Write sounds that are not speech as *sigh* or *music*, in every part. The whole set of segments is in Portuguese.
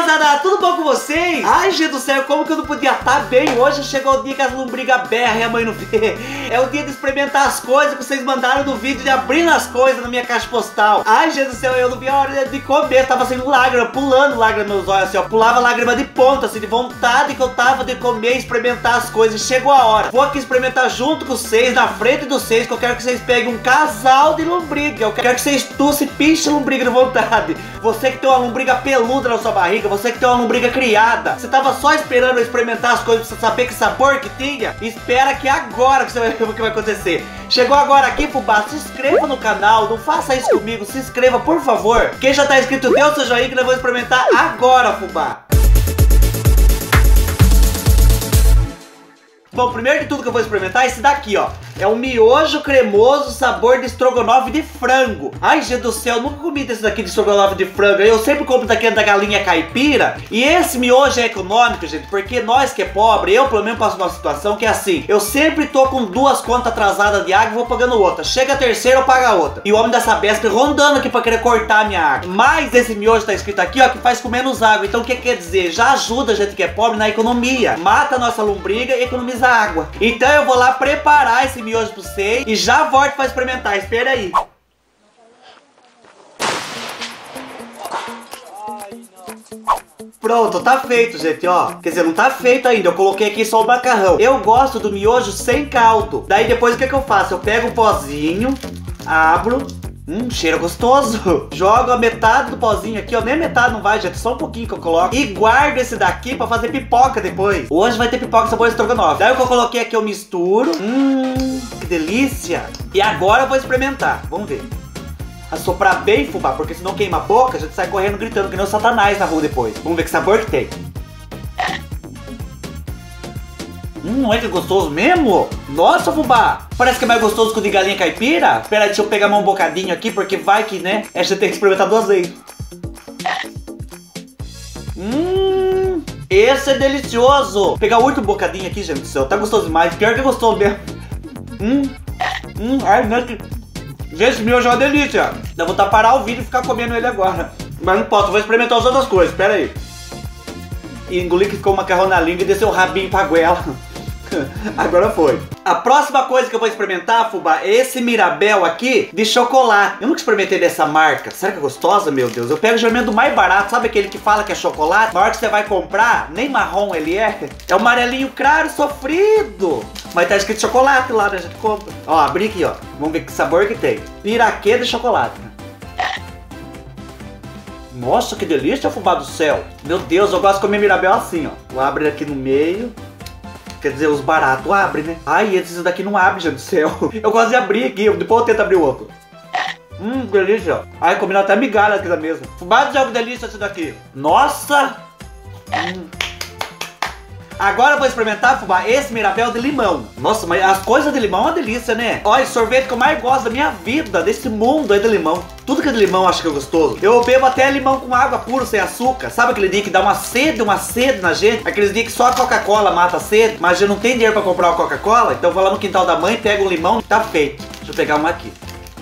moçada, tudo bom com vocês? Ai, gente do céu, como que eu não podia estar bem? Hoje chegou o dia que as lombrigas berram e a mãe não vê. É o dia de experimentar as coisas que vocês mandaram no vídeo de abrindo as coisas na minha caixa postal. Ai, gente do céu, eu não vi a hora de comer, tava sendo lágrima, pulando lágrima nos meus olhos, assim, ó. Pulava lágrima de ponta, assim, de vontade que eu tava de comer e experimentar as coisas. Chegou a hora. Vou aqui experimentar junto com vocês, na frente dos seis, que eu quero que vocês peguem um casal de lombriga. Eu quero que vocês tussem pinchem lombriga de vontade. Você que tem uma lombriga peluda na sua barriga, você que tem uma lombriga criada, você tava só esperando eu experimentar as coisas pra saber que sabor que tinha? Espera que agora que você vai o que vai acontecer. Chegou agora aqui, fubá, se inscreva no canal, não faça isso comigo, se inscreva, por favor. Quem já tá inscrito, dê o seu joinha que nós vamos experimentar agora, fubá. Bom, primeiro de tudo que eu vou experimentar é esse daqui, ó. É um miojo cremoso sabor de estrogonofe de frango. Ai, gente do céu, nunca comi desse daqui de estrogonofe de frango. Eu sempre compro daquele da galinha caipira. E esse miojo é econômico, gente, porque nós que é pobre, eu pelo menos passo uma situação que é assim. Eu sempre tô com duas contas atrasadas de água e vou pagando outra. Chega a terceira, eu pago a outra. E o homem dessa besta rondando aqui pra querer cortar a minha água. Mas esse miojo tá escrito aqui, ó, que faz com menos água. Então o que quer dizer? Já ajuda a gente que é pobre na economia. Mata a nossa lombriga e economiza água. Então eu vou lá preparar esse miojo pra vocês e já volto pra experimentar. Espera aí. Pronto, tá feito, gente, ó. Quer dizer, não tá feito ainda. Eu coloquei aqui só o macarrão. Eu gosto do miojo sem caldo. Daí depois o que, que eu faço? Eu pego o pozinho, abro. Hum, cheiro gostoso. *laughs* Jogo a metade do pozinho aqui, ó. Nem metade não vai, gente. Só um pouquinho que eu coloco. E guardo esse daqui pra fazer pipoca depois. Hoje vai ter pipoca sabor estrogonofe. Daí o que eu coloquei aqui eu misturo. Hum, que delícia. E agora eu vou experimentar. Vamos ver. Assoprar bem, fubá, porque senão queima a boca, a gente sai correndo gritando que nem o satanás na rua depois. Vamos ver que sabor que tem. Hum, é que é gostoso mesmo? Nossa, fubá! Parece que é mais gostoso que o de galinha caipira. Espera deixa eu pegar mais um bocadinho aqui, porque vai que, né? A gente tem que experimentar duas vezes. Hum, esse é delicioso. Pegar oito bocadinhos aqui, gente do céu. Tá gostoso demais. Pior que é gostoso mesmo. Hum, hum, ai, é que... Gente, esse miojo é uma delícia. Eu vou parar o vídeo e ficar comendo ele agora. Mas não posso, vou experimentar as outras coisas. Espera aí. E engolir que ficou o macarrão na língua e desceu o rabinho pra goela. *laughs* Agora foi. A próxima coisa que eu vou experimentar, Fubá, é esse Mirabel aqui de chocolate. Eu nunca experimentei dessa marca. Será que é gostosa, meu Deus? Eu pego geralmente do mais barato. Sabe aquele que fala que é chocolate? Na hora que você vai comprar, nem marrom ele é. É o amarelinho claro sofrido. Mas tá escrito chocolate lá, né? A gente compra. Ó, abri aqui, ó. Vamos ver que sabor que tem. Piraquê de chocolate. Nossa, que delícia, fubá do céu. Meu Deus, eu gosto de comer Mirabel assim, ó. Vou abrir aqui no meio. Quer dizer, os baratos abrem, né? Ai, esses daqui não abrem, gente do céu. *laughs* Eu gosto de abrir aqui, depois eu tento abrir o outro. Hum, que delícia. Ai, combinou até migalha aqui da mesa. Fubá de algo delícia esse daqui. Nossa! Hum. Agora eu vou experimentar, fubá, esse mirabel de limão. Nossa, mas as coisas de limão é uma delícia, né? Olha, sorvete que eu mais gosto da minha vida, desse mundo é de limão. Tudo que é de limão acho que é gostoso. Eu bebo até limão com água pura, sem açúcar. Sabe aquele dia que dá uma sede, uma sede na gente? Aqueles dias que só a Coca-Cola mata a sede, mas eu não tenho dinheiro pra comprar uma Coca-Cola, então vou lá no quintal da mãe, pego um limão, tá feito. Deixa eu pegar uma aqui.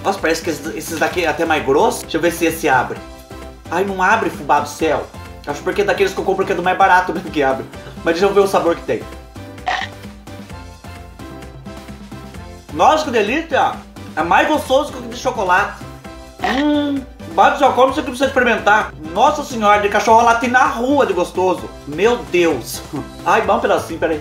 Nossa, parece que esses daqui é até mais grosso. Deixa eu ver se esse abre. Ai, não abre, fubá do céu. Acho porque é daqueles que eu compro que é do mais barato mesmo que abre. Mas deixa eu ver o sabor que tem. Nossa, que delícia! É mais gostoso que o de chocolate. Hum, bate só como você precisa experimentar. Nossa senhora, de cachorro latim na rua de gostoso. Meu Deus. *laughs* Ai, dá um pedacinho, peraí.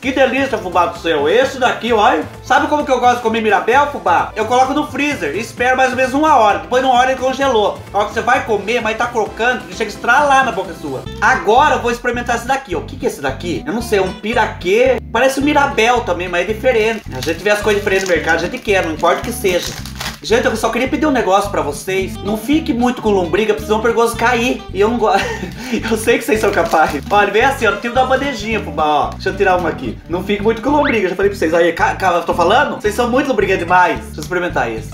Que delícia, fubá do céu. Esse daqui, olha. Sabe como que eu gosto de comer mirabel, fubá? Eu coloco no freezer e espero mais ou menos uma hora. Depois de uma hora ele congelou. A hora que você vai comer, mas tá crocante, que chega a estralar na boca sua. Agora eu vou experimentar esse daqui, ó. O que que é esse daqui? Eu não sei, é um piraquê. Parece um mirabel também, mas é diferente. A gente vê as coisas diferentes no mercado, a gente quer, não importa o que seja. Gente, eu só queria pedir um negócio pra vocês. Não fique muito com lombriga, porque senão o perigoso cair. E eu não gosto. *laughs* eu sei que vocês são capazes. Olha, vem assim, ó. Tem uma bandejinha, fubá, ó. Deixa eu tirar uma aqui. Não fique muito com lombriga, já falei pra vocês. Aí, cara, eu tô falando? Vocês são muito lombriga demais. Deixa eu experimentar esse.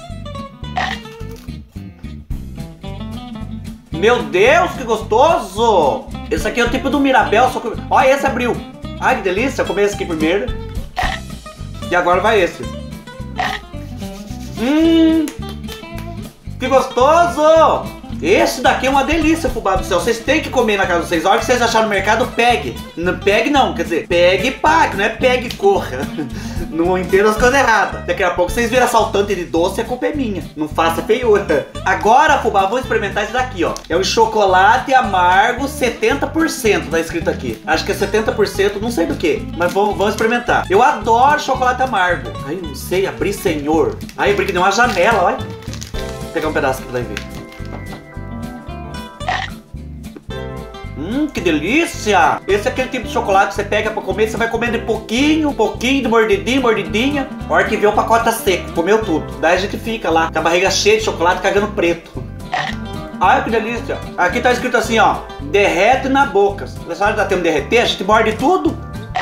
Meu Deus, que gostoso! Esse aqui é o tipo do Mirabel, só que... Olha, esse abriu. Ai, que delícia. Eu comi esse aqui primeiro. E agora vai esse. Hum! Que gostoso! Esse daqui é uma delícia, fubá do céu. Vocês têm que comer na casa de vocês. A hora que vocês acharem no mercado, pegue. Não pegue não, quer dizer, pegue e pague, não é pegue e corra. *laughs* Não entenda as coisas erradas. Daqui a pouco vocês viram assaltante de doce, a culpa é minha. Não faça feiura. Agora, fubá, vou experimentar esse daqui, ó. É o chocolate amargo 70%, tá escrito aqui. Acho que é 70%, não sei do que. Mas vamos, vamos experimentar. Eu adoro chocolate amargo. Ai, não sei, abrir senhor. Ai, eu brinquei de uma janela, olha. Vou pegar um pedaço aqui pra ver. Que delícia! Esse é aquele tipo de chocolate que você pega pra comer, você vai comendo de pouquinho, pouquinho, de mordidinha, mordidinha. A hora que vê o pacote tá seco, comeu tudo. Daí a gente fica lá, com a barriga cheia de chocolate, cagando preto. Ai, que delícia! Aqui tá escrito assim, ó, derrete na boca. Sabe que tá tendo derreter? A gente morde tudo.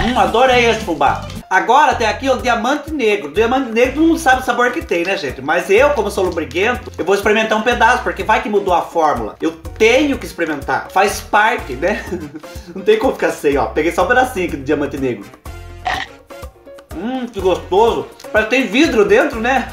Hum, adorei esse fubá. Agora tem aqui o diamante negro. Diamante negro todo mundo sabe o sabor que tem, né, gente? Mas eu, como sou lubriguento, eu vou experimentar um pedaço, porque vai que mudou a fórmula. Eu tenho que experimentar. Faz parte, né? *laughs* Não tem como ficar sem, ó. Peguei só um pedacinho aqui do diamante negro. Hum, que gostoso. Parece que tem vidro dentro, né?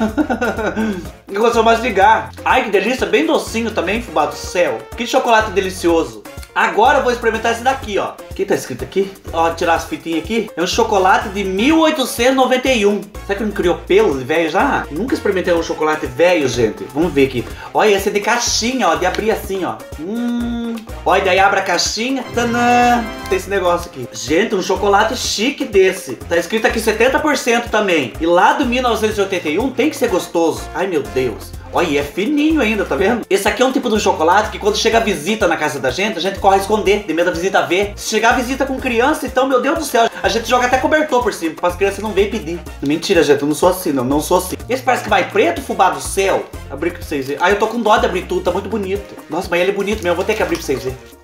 *laughs* Eu gosto mais ligar. Ai, que delícia. Bem docinho também, fubá do céu. Que chocolate delicioso. Agora eu vou experimentar esse daqui, ó. O que tá escrito aqui? Ó, tirar as fitinhas aqui. É um chocolate de 1891. Será que não criou pelo de velho já? Nunca experimentei um chocolate velho, gente. Vamos ver aqui. Olha, esse é de caixinha, ó. De abrir assim, ó. Hum. Olha, daí abre a caixinha. Tanã. Tem esse negócio aqui. Gente, um chocolate chique desse. Tá escrito aqui 70% também. E lá do 1981 tem que ser gostoso. Ai, meu Deus. Olha, é fininho ainda, tá vendo? Esse aqui é um tipo de chocolate que quando chega a visita na casa da gente, a gente corre a esconder, de medo da visita ver. Se chegar a visita com criança, então, meu Deus do céu, a gente joga até cobertor por cima, para as crianças não verem pedir. Mentira, gente, eu não sou assim, não, não sou assim. Esse parece que vai preto, fubá do céu. Abrir pra vocês verem. Ah, eu tô com dó de abrir tudo, tá muito bonito. Nossa, mas ele é bonito mesmo, eu vou ter que abrir pra vocês verem.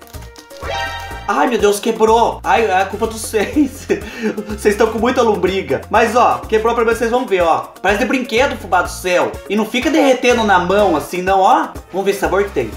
Ai, meu Deus, quebrou. Ai, é a culpa dos seis. *laughs* Vocês estão com muita lombriga. Mas, ó, quebrou pra vocês vão ver, ó. Parece de brinquedo, fubá do céu. E não fica derretendo na mão assim, não, ó. Vamos ver que sabor que tem.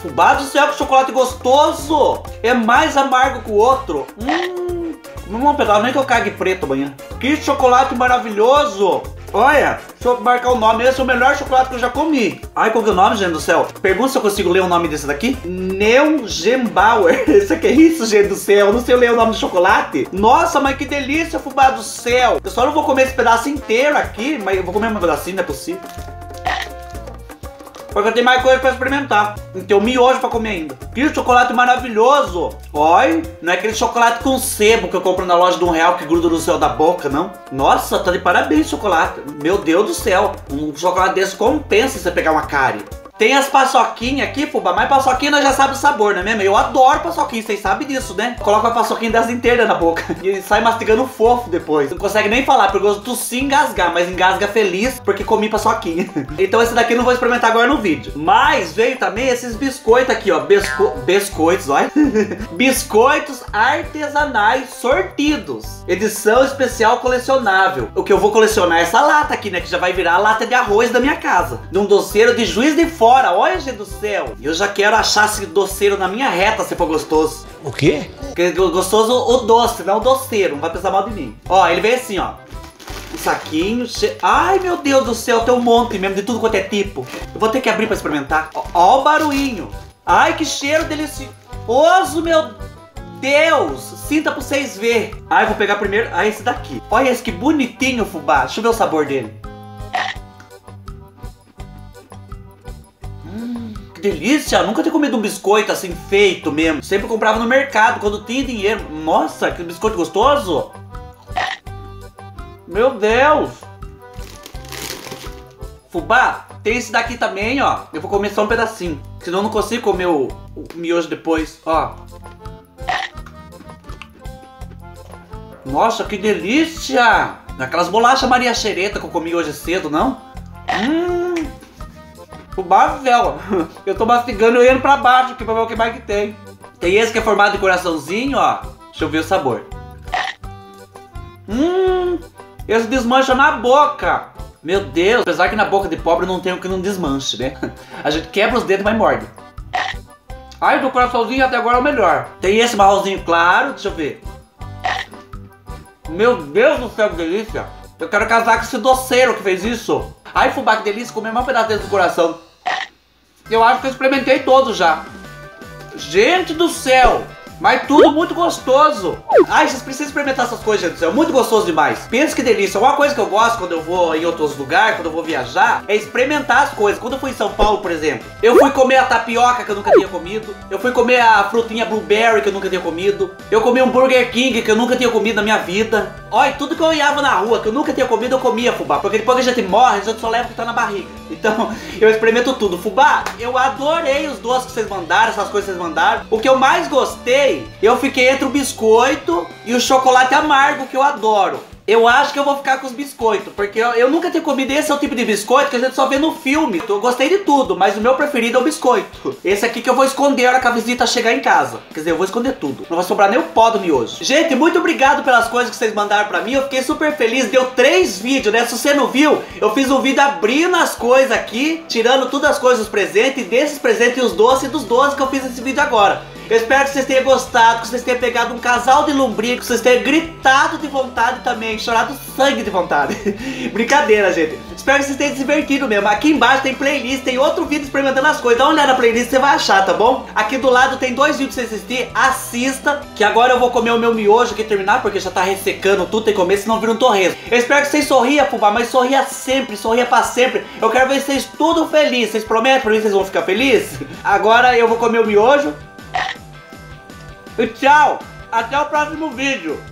Fubá do céu, que chocolate gostoso. É mais amargo que o outro. Hum. Vamos pegar, nem que eu cague preto amanhã. Que chocolate maravilhoso. Olha, deixa eu marcar o nome. Esse é o melhor chocolate que eu já comi. Ai, qual que é o nome, gente do céu? Pergunta se eu consigo ler o nome desse daqui. Neugenbauer. *laughs* Isso aqui é isso, gente do céu. Eu não sei ler o nome do chocolate. Nossa, mas que delícia, fubá do céu. Eu só não vou comer esse pedaço inteiro aqui, mas eu vou comer um pedacinho, não é possível. Porque tem mais coisa pra experimentar. Tem um miojo pra comer ainda. Que chocolate maravilhoso! Olha, não é aquele chocolate com sebo que eu compro na loja de um real que gruda no céu da boca, não. Nossa, tá de parabéns chocolate. Meu Deus do céu. Um chocolate desse compensa você pegar uma cárie. Tem as paçoquinhas aqui, Fuba, mas paçoquinha nós já sabe o sabor, não é mesmo? Eu adoro paçoquinha, vocês sabem disso, né? Coloca a paçoquinha das inteiras na boca *laughs* e sai mastigando fofo depois. Não consegue nem falar, porque eu tu se engasgar, mas engasga feliz porque comi paçoquinha. *laughs* então esse daqui eu não vou experimentar agora no vídeo. Mas veio também esses biscoitos aqui, ó. Bisco... Biscoitos, olha. *laughs* biscoitos artesanais sortidos. Edição especial colecionável. O que eu vou colecionar é essa lata aqui, né? Que já vai virar a lata de arroz da minha casa. De um doceiro de juiz de fora fora, olha, gente do céu. Eu já quero achar esse doceiro na minha reta se for gostoso. O quê? Porque gostoso o doce, não o doceiro. Não vai pensar mal de mim. Ó, ele vem assim, ó. Um saquinho. Che... Ai, meu Deus do céu, tem um monte mesmo, de tudo quanto é tipo. Eu vou ter que abrir pra experimentar. Ó, ó o barulhinho. Ai, que cheiro delicioso, meu Deus! Sinta pra vocês ver. Ai, vou pegar primeiro. Ah, esse daqui. Olha esse que bonitinho, fubá. Deixa eu ver o sabor dele. Delícia! Nunca tinha comido um biscoito assim feito mesmo. Sempre comprava no mercado quando tinha dinheiro. Nossa, que biscoito gostoso! Meu Deus! Fubá, tem esse daqui também, ó. Eu vou comer só um pedacinho. Senão eu não consigo comer o, o miojo depois, ó. Nossa, que delícia! Aquelas bolachas Maria Xereta que eu comi hoje cedo, não? Hum! O Bavel. *laughs* Eu tô mastigando e indo pra baixo aqui pra ver o que mais que tem. Tem esse que é formado de coraçãozinho, ó. Deixa eu ver o sabor. Hum, esse desmancha na boca. Meu Deus, apesar que na boca de pobre não tem o que não desmanche, né? *laughs* A gente quebra os dedos, mas morde. Ai, do coraçãozinho até agora é o melhor. Tem esse marronzinho claro, deixa eu ver. Meu Deus do céu, que delícia. Eu quero casar com esse doceiro que fez isso. Ai, fubá, que delícia, comer mais um pedaço do coração. Eu acho que eu experimentei todos já. Gente do céu! Mas tudo muito gostoso. Ai, vocês precisam experimentar essas coisas, gente. É muito gostoso demais. Pensa que delícia. Uma coisa que eu gosto quando eu vou em outros lugares, quando eu vou viajar, é experimentar as coisas. Quando eu fui em São Paulo, por exemplo, eu fui comer a tapioca que eu nunca tinha comido. Eu fui comer a frutinha blueberry que eu nunca tinha comido. Eu comi um Burger King que eu nunca tinha comido na minha vida. Olha, tudo que eu olhava na rua que eu nunca tinha comido, eu comia, fubá. Porque depois que a gente morre, a gente só leva o que tá na barriga. *laughs* Então, eu experimento tudo. Fubá, eu adorei os doces que vocês mandaram, essas coisas que vocês mandaram. O que eu mais gostei, eu fiquei entre o biscoito e o chocolate amargo, que eu adoro. Eu acho que eu vou ficar com os biscoitos, porque eu, eu nunca tinha comido esse é o tipo de biscoito que a gente só vê no filme. Eu gostei de tudo, mas o meu preferido é o biscoito. Esse aqui que eu vou esconder a hora que a visita chegar em casa. Quer dizer, eu vou esconder tudo. Não vai sobrar nem o pó do miojo. Gente, muito obrigado pelas coisas que vocês mandaram pra mim. Eu fiquei super feliz. Deu três vídeos, né? Se você não viu, eu fiz um vídeo abrindo as coisas aqui, tirando todas as coisas dos presentes, desses presentes e os doces e dos doces que eu fiz nesse vídeo agora. Eu espero que vocês tenham gostado, que vocês tenham pegado um casal de lombriga, que vocês tenham gritado de vontade também, chorado sangue de vontade. *laughs* Brincadeira, gente. Espero que vocês tenham se divertido mesmo. Aqui embaixo tem playlist, tem outro vídeo experimentando as coisas. Dá uma olhada na playlist, você vai achar, tá bom? Aqui do lado tem dois vídeos pra você assistir. Assista, que agora eu vou comer o meu miojo aqui terminar, porque já tá ressecando tudo, tem que comer, senão vira um torresmo. Eu espero que vocês sorriam, fubá, mas sorria sempre, sorria pra sempre. Eu quero ver vocês tudo felizes. Vocês prometem pra mim que vocês vão ficar felizes? Agora eu vou comer o miojo. E tchau! Até o próximo vídeo!